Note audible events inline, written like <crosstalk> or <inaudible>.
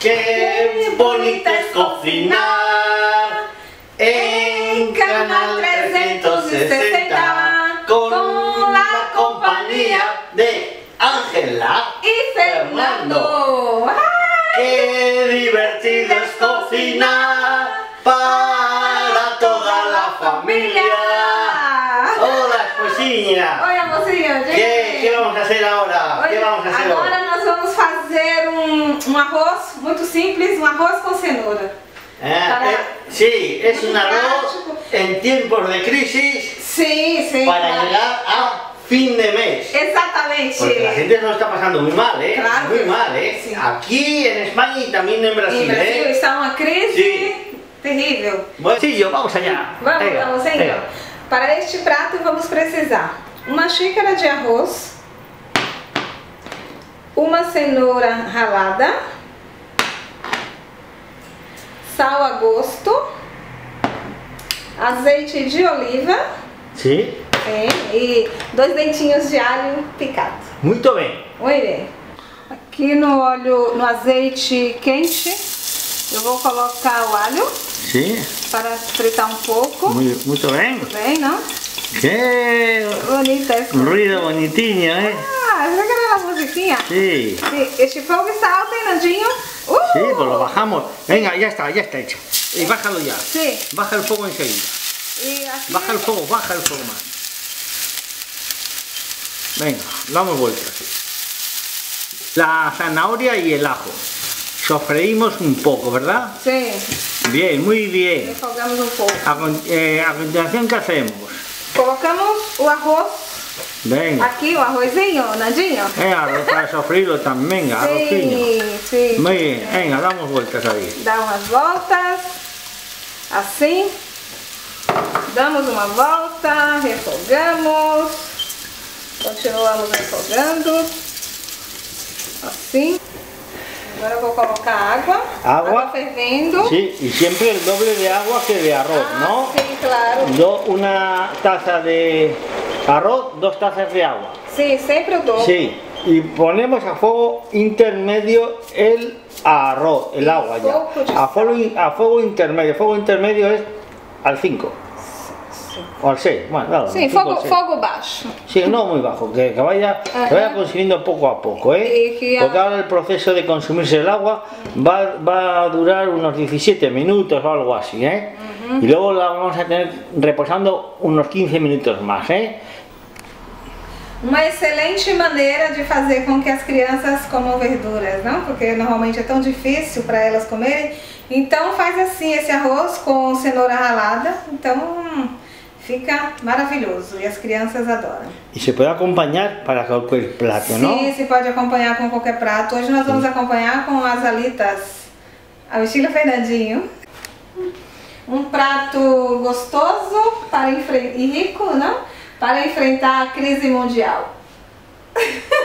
Qué bonito es cocinar en Canal 360 con la compañía de Ángela Y Fernando. Qué divertido es cocinar para toda la familia. Hola, amorzinho, gente. ¿Qué, qué vamos a hacer ahora? ¿Qué vamos a hacer agora um, um arroz muito simples, um arroz com cenoura. Eh, para- eh, sí, es un Muy arroz en tiempos de crisis Sim, sim. para claro. llegar a fin de mes. Exatamente. Porque la gente lo está pasando muy mal, ¿eh? Claro muy que mal, ¿eh? sí. Aquí en España y también en Em Brasil, Brasil ¿eh? está uma crise Sim. terrível. Sí, yo, vamos allá. Vamos, Venga, vamos venga. Para este prato vamos precisar uma xícara de arroz, uma cenoura ralada, sal a gosto, azeite de oliva é, e dois dentinhos de alho picado. muy bien. Oi, bem. Aqui no óleo, no azeite quente, eu vou colocar o alho Sí, para fritar um pouco. muy, muy bien. Bem, não? Qué Bonita essa. ruido bonitinho, ¿eh? Ah, essa que era a musiquinha? Sí. Este fogo está? Uh! Sí, pues lo bajamos. Venga, ya está, ya está hecho. Y bájalo ya. Sim. Baja el fuego enseguida. Baja el fuego, baja el fuego más. Venga, damos vueltas. La zanahoria y el ajo. Sofreímos un poco, ¿verdad? Sim, Bien, muy bien. refogamos um pouco. A, eh, a continuación, ¿qué hacemos? Colocamos o arroz, Venga. aqui o arrozinho, Nandinho. Eh, arroz para sofrirlo también, venga, arrozinho. Sim, sim. Muy bien, venga, damos vueltas ahí. Dá umas voltas, assim. Damos uma volta, refogamos. Continuamos refogando. Assim. Agora eu vou colocar água. Água? fervendo. Sí, y siempre el doble de agua que de arroz, Ah, ¿no? Sim, claro. Do- una taza de arroz, dos tazas de agua. Sim, sempre o dobro. Sí, y ponemos a fuego intermedio el arroz, el agua ya. A fuego, a fuego intermedio, fuego intermedio es al 5 o al 6, bueno, al seis. fogo baixo. Sí, no muy bajo, que, que vaya, que vaya consumiendo poco a poco, ¿eh? Porque ahora el proceso de consumirse el agua va, va a durar unos 17 minutos o algo así, ¿eh? Y luego la vamos a tener reposando unos 15 minutos más, ¿eh? Uma excelente maneira de fazer com que as crianças comam verduras, não? Porque normalmente é tão difícil para elas comerem. Então faz assim esse arroz com cenoura ralada. Então hum, fica maravilhoso e as crianças adoram. Y se puede acompañar para cualquier plato, ¿no? Sim, se pode acompanhar com qualquer prato. Hoje nós vamos acompanhar com as alitas ao estilo Fernandinho. Um prato gostoso para e rico, não? Para enfrentar a crise mundial. <laughs>